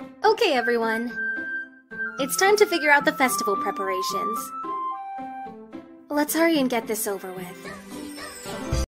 Okay, everyone. It's time to figure out the festival preparations. Let's hurry and get this over with.